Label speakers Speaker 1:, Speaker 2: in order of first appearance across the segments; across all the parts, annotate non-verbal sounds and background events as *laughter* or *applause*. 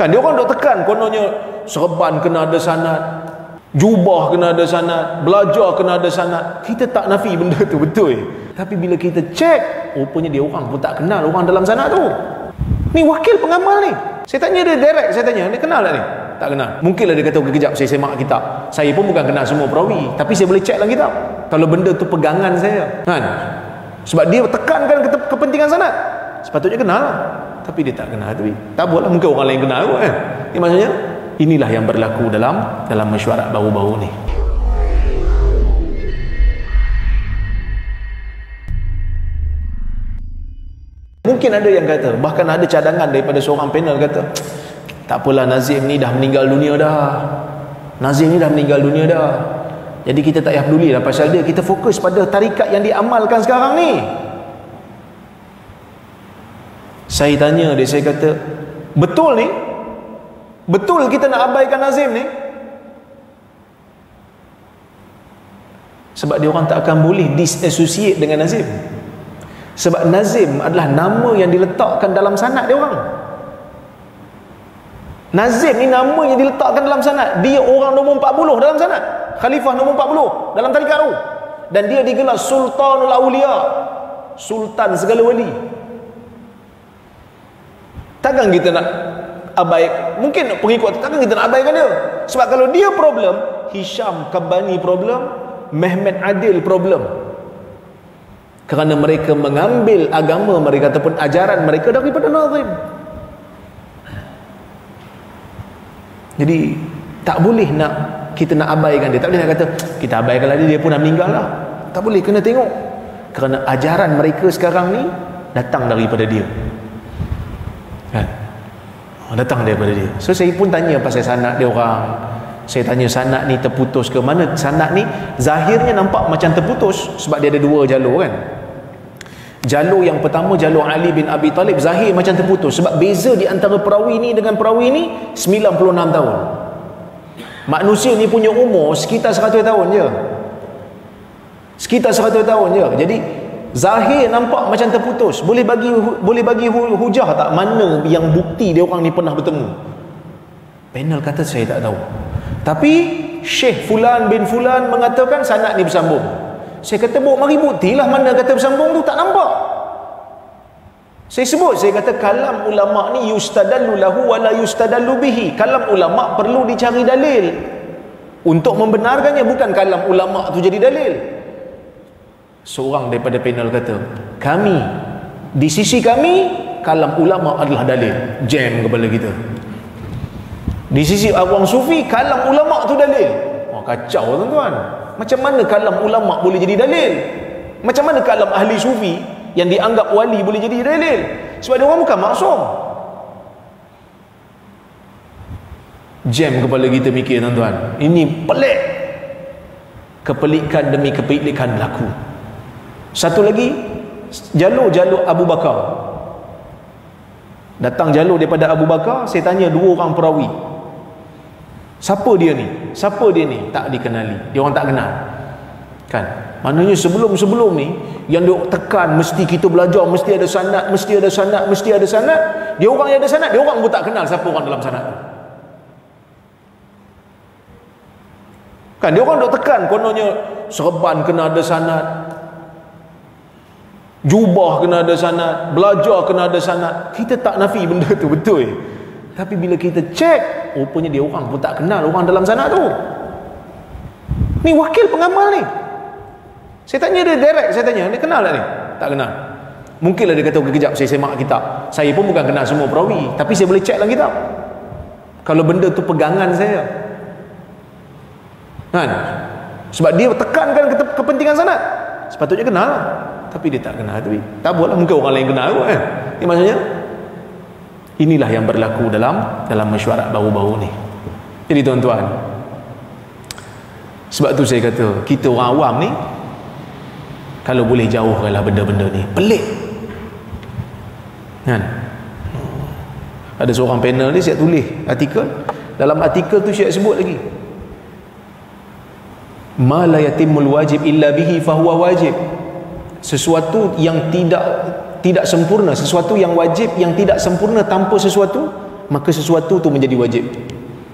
Speaker 1: kan dia orang duk tekan. Kononnya serban kena ada sanad jubah kena ada sanad belajar kena ada sanad kita tak nafi benda tu betul? Tapi bila kita cek rupanya dia orang pun tak kenal orang dalam sanad tu. Ni wakil pengamal ni. Saya tanya dia direct saya tanya dia kenal tak ni? Tak kenal. Mungkinlah dia kata kejap saya semak kitab. Saya pun bukan kenal semua perawi tapi saya boleh cek dalam kitab. Kalau benda tu pegangan saya kan? Sebab dia tekankan kepentingan sanad sepatutnya kenal lah tapi dia tak kenal tapi tak boleh mungkin orang lain kenal kot eh. ini maksudnya? Inilah yang berlaku dalam dalam mesyuarat baru-baru ni. Mungkin ada yang kata bahkan ada cadangan daripada seorang panel kata tak apalah Nazim ni dah meninggal dunia dah. Nazim ni dah meninggal dunia dah. Jadi kita tak payah peduli lah pasal dia. Kita fokus pada tarikat yang diamalkan sekarang ni saya tanya dia saya kata betul ni? Betul kita nak abaikan Nazim ni? Sebab dia orang tak akan boleh disassociate dengan Nazim sebab Nazim adalah nama yang diletakkan dalam sanad dia orang. Nazim ni nama yang diletakkan dalam sanad. Dia orang nombor 40 dalam sanad. Khalifah nombor 40 dalam tarikat tu. Dan dia digelar Sultanul Aulia Sultan segala wali takkan kita nak abai mungkin pengikut takkan kita nak abaikan dia. Sebab kalau dia problem Hisham Kabani problem Mehmet Adil problem. Kerana mereka mengambil agama mereka ataupun ajaran mereka daripada Nazim. Jadi tak boleh nak kita nak abaikan dia. Tak boleh nak kata kita abaikan dia dia pun dah meninggal lah. Tak boleh kena tengok. Kerana ajaran mereka sekarang ni datang daripada dia kan? Oh, datang daripada dia. So saya pun tanya pasal sanat dia orang. Saya tanya sanat ni terputus ke mana? Sanat ni zahirnya nampak macam terputus sebab dia ada dua jalur kan? Jalur yang pertama jalur Ali bin Abi Talib zahir macam terputus sebab beza di antara perawi ni dengan perawi ni 96 tahun. Manusia ni punya umur sekitar 100 tahun je. Sekitar 100 tahun je. Jadi Zahir nampak macam terputus. Boleh bagi boleh bagi hujah tak mana yang bukti dia orang ni pernah bertemu? Panel kata saya tak tahu. Tapi Syekh Fulan bin Fulan mengatakan sanad ni bersambung. Saya kata bawa mari buktilah mana kata bersambung tu tak nampak. Saya sebut, saya kata kalam ulama ni yustadallu lahu wa la yustadallu bihi. Kalam ulama perlu dicari dalil untuk membenarkannya bukan kalam ulama tu jadi dalil seorang daripada panel kata kami di sisi kami kalam ulama adalah dalil. Jam kepala kita. Di sisi awang sufi kalam ulama tu dalil. Oh, kacau tuan-tuan. Macam mana kalam ulama boleh jadi dalil? Macam mana kalam ahli sufi yang dianggap wali boleh jadi dalil? Sebab dia orang bukan maksum. Jam kepala kita mikir tuan-tuan ini pelik. Kepelikan demi kepelikan berlaku satu lagi jalur-jalur Abu Bakar. Datang jalur daripada Abu Bakar, saya tanya dua orang perawi. Siapa dia ni? Siapa dia ni? Tak dikenali. Dia orang tak kenal. Kan? Maknanya sebelum-sebelum ni yang dia tekan mesti kita belajar, mesti ada sanad, mesti ada sanad, mesti ada sanad. Dia orang yang ada sanad, dia orang pun tak kenal siapa orang dalam sanad tu. Kan dia orang duk tekan kononnya serban kena ada sanad, jubah kena ada sanat belajar kena ada sanat. Kita tak nafi benda tu betul? Tapi bila kita cek rupanya dia orang pun tak kenal orang dalam sanat tu. Ni wakil pengamal ni. Saya tanya dia direct saya tanya dia kenal tak ni? Tak kenal. Mungkinlah dia kata kejap saya semak kitab. Saya pun bukan kenal semua perawi tapi saya boleh cek dalam kitab. Kalau benda tu pegangan saya. Kan? Sebab dia tekankan kepentingan sanat. Sepatutnya kenal. lah tapi dia tak kenal tapi tak boleh mungkin orang lain kenal kan ini maksudnya? Inilah yang berlaku dalam dalam mesyuarat baru-baru ni. Jadi tuan-tuan sebab tu saya kata kita orang awam ni kalau boleh jauhkanlah benda-benda ni. Pelik. Kan? Ada seorang panel ni saya tulis artikel. Dalam artikel tu saya sebut lagi. Ma la yatimul wajib illa bihi fahuwa wajib sesuatu yang tidak tidak sempurna sesuatu yang wajib yang tidak sempurna tanpa sesuatu maka sesuatu tu menjadi wajib.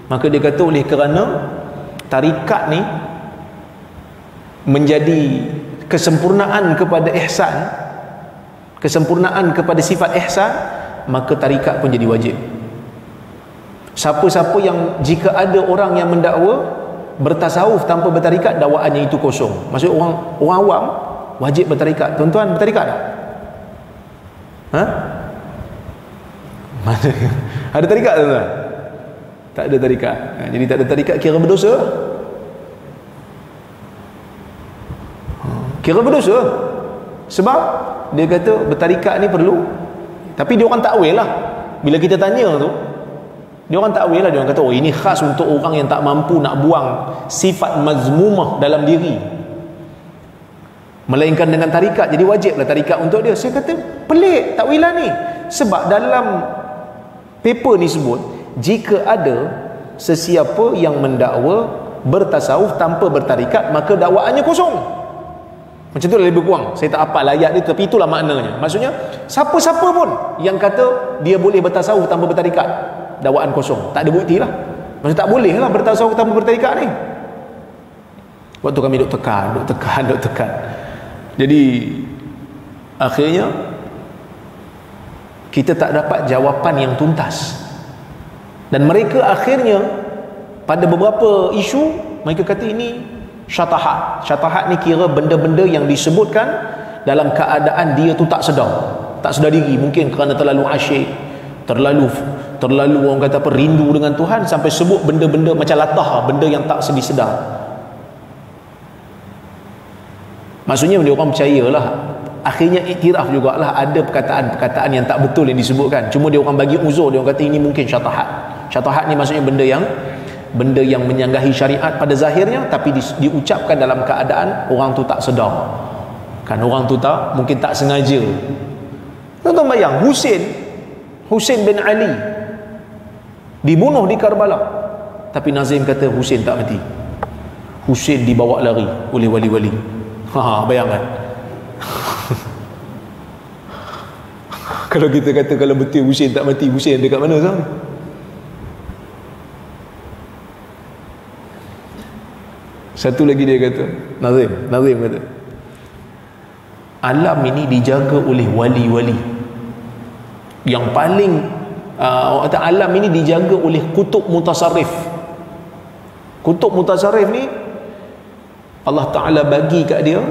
Speaker 1: Maka dia kata oleh kerana tarikat ni menjadi kesempurnaan kepada ihsan kesempurnaan kepada sifat ihsan maka tarikat pun jadi wajib. Siapa-siapa yang jika ada orang yang mendakwa bertasawuf tanpa bertarikat dakwaannya itu kosong. Maksud orang orang awam wajib bertarikat tuan-tuan bertarikat tak? ha? mana? *laughs* Ada tarikat tuan-tuan? tak ada tarikat ha, jadi tak ada tarikat kira berdosa? Kira berdosa? Sebab dia kata bertarikat ni perlu. Tapi dia orang takwil lah. Bila kita tanya tu dia orang takwil lah. Dia orang kata oh ini khas untuk orang yang tak mampu nak buang sifat mazmumah dalam diri melainkan dengan tarikat jadi wajiblah tarikat untuk dia saya kata pelik takwilan ni sebab dalam paper ni sebut jika ada sesiapa yang mendakwa bertasawuf tanpa bertarikat maka dakwaannya kosong macam tu lebih kurang. Saya tak apa ayat dia tapi itulah maknanya. Maksudnya siapa-siapa pun yang kata dia boleh bertasawuf tanpa bertarikat, dakwaan kosong. Tak ada bukti lah. Maksudnya tak boleh lah bertasawuf tanpa bertarikat ni. Waktu kami duk tekan, duk tekan, *laughs* duk tekan. Jadi akhirnya kita tak dapat jawapan yang tuntas. Dan mereka akhirnya pada beberapa isu mereka kata ini syatahat. Syatahat ni kira benda-benda yang disebutkan dalam keadaan dia tu tak sedar. Tak sedar diri. Mungkin kerana terlalu asyik terlalu terlalu orang kata apa rindu dengan Tuhan sampai sebut benda-benda macam latah benda yang tak sedih sedar maksudnya dia orang percayalah akhirnya iktiraf jugalah ada perkataan-perkataan yang tak betul yang disebutkan. Cuma dia orang bagi uzur dia orang kata ini mungkin syatahat. Syatahat ni maksudnya benda yang benda yang menyanggahi syariat pada zahirnya tapi di, diucapkan dalam keadaan orang tu tak sedar. Kan orang tu tak mungkin tak sengaja. Tuan-tuan bayang Husin Husin bin Ali dibunuh di Karbala. Tapi Nazim kata Husin tak mati. Husin dibawa lari oleh wali-wali ha bayangkan *laughs* kalau kita kata kalau betul Husin tak mati Husin dekat mana sekarang Satu lagi dia kata, Nazim, Nazim kata, alam ini dijaga oleh wali-wali. Yang paling uh, alam ini dijaga oleh kutub mutasarrif. Kutub mutasarrif ni Allah Taala bagi kat dia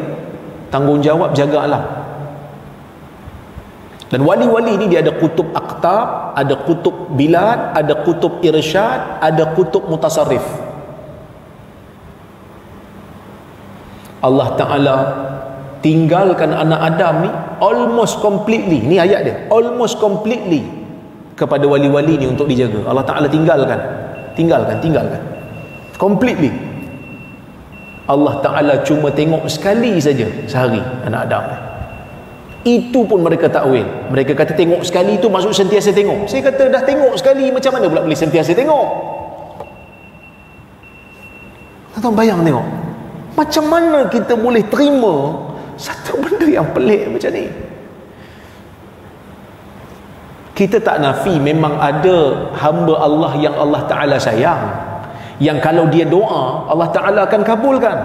Speaker 1: tanggungjawab jaga alam. Dan wali-wali ni dia ada kutub aktab, ada kutub bilad, ada kutub irsyad, ada kutub mutasarrif. Allah Ta'ala tinggalkan anak Adam ni almost completely. Ni ayat dia. Almost completely kepada wali-wali ni untuk dijaga. Allah Ta'ala tinggalkan. Tinggalkan, tinggalkan. Completely Allah Ta'ala cuma tengok sekali saja sehari anak Adam itu pun mereka takwil. Mereka kata tengok sekali itu maksud sentiasa tengok. Saya kata dah tengok sekali macam mana pula boleh sentiasa tengok? Tuan bayang tengok. Macam mana kita boleh terima satu benda yang pelik macam ni? Kita tak nafi memang ada hamba Allah yang Allah Ta'ala sayang. Yang kalau dia doa, Allah Ta'ala akan kabulkan.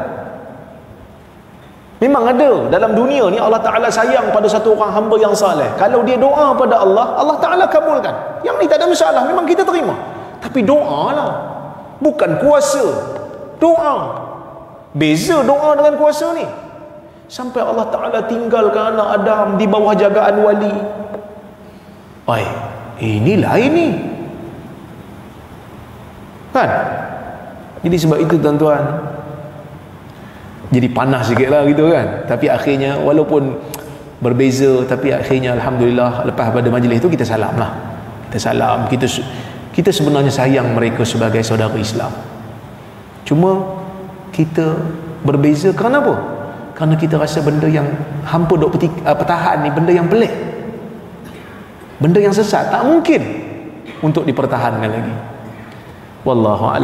Speaker 1: Memang ada dalam dunia ni Allah Ta'ala sayang pada satu orang hamba yang saleh. Kalau dia doa pada Allah, Allah Ta'ala kabulkan. Yang ni tak ada masalah, memang kita terima. Tapi doa lah. Bukan kuasa. Doa. Beza doa dengan kuasa ni. Sampai Allah Ta'ala tinggalkan anak Adam di bawah jagaan wali. Ay, inilah ini. Kan? Jadi sebab itu tuan-tuan. Jadi panas sikit lah gitu kan. Tapi akhirnya walaupun berbeza tapi akhirnya Alhamdulillah lepas pada majlis itu kita salam lah. Kita salam. Kita kita sebenarnya sayang mereka sebagai saudara Islam. Cuma kita berbeza kerana apa? kerana kita rasa benda yang hampa duk petik, uh, pertahan ni benda yang pelik benda yang sesat tak mungkin untuk dipertahankan lagi wallahu a'lam